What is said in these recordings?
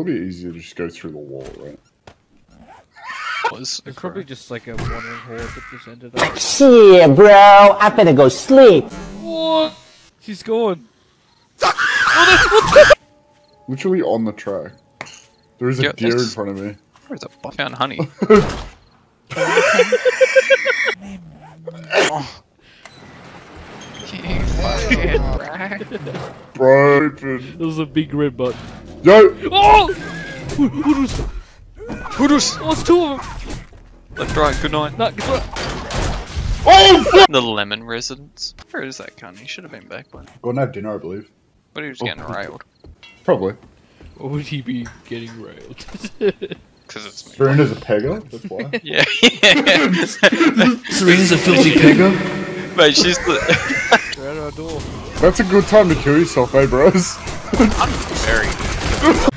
Probably easier to just go through the wall, right? Was It's probably just like a wandering horde that just ended up. Shit, bro. I better go sleep. What? She's gone. Literally on the track. There is a Yeah, deer in front of me. Where's the I found honey. oh. You fucking rat. Bro, open. There was a big red button. Yo! Oh! Who- who was- Hoodus! Oh, it's two of them. Left, right, good night. No, guess what? Oh! The lemon residence. Where is that cunt? He should have been back by now. Gone to have dinner, I believe. But he was getting railed. Probably. Or would he be getting railed? Because it's me. Serena's a pegger, that's why. Yeah, yeah. Serena's a filthy pegger. Mate, she's the. They're at our door. That's a good time to kill yourself, eh, bros? I'm very. I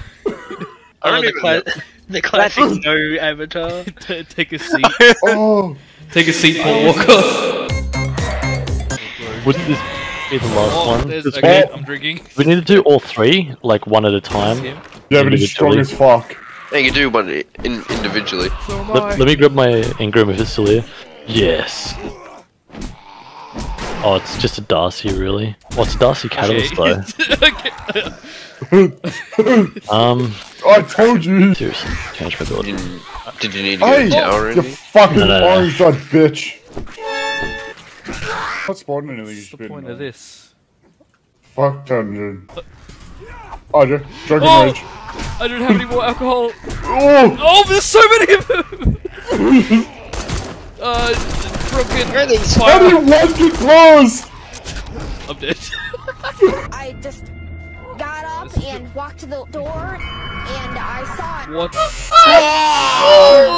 Oh, don't the, even cla- the classic no avatar. Take a seat. Oh! Take a seat, Paul oh. Walker. Wouldn't this be the last Oh, one? okay, Oh. I'm drinking. We need to do all three, like one at a time. Him. Yeah, but he's strong as fuck. Yeah, you can do one in, individually. So. Let, let me grab my Ingram if it's still here. Yes. Oh, it's just a Darcy, really. What's Darcy Catalyst, though? Um, I told you! seriously, change my ability. Did, did you need to go Hey! to tower You fucking No, no, no. orange eyed bitch! Not spawning anything, What's the point of this? Fuck dungeon. Oh, Dr- Dragon Oh! Rage. I don't have any more alcohol. Oh! Oh, there's so many of them! uh, broken. How do Fire. you want get close? I'm dead. I just got up and walked to the door and I saw it. what?